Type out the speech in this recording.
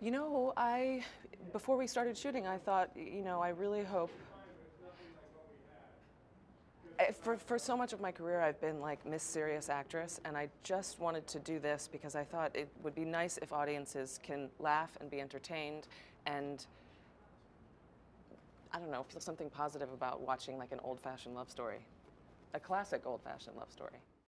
You know, I before we started shooting, I thought, you know, I really hope eh, for for so much of my career I've been like Miss Serious Actress and I just wanted to do this because I thought it would be nice if audiences can laugh and be entertained and I don't know, feel something positive about watching like an old-fashioned love story. A classic old-fashioned love story.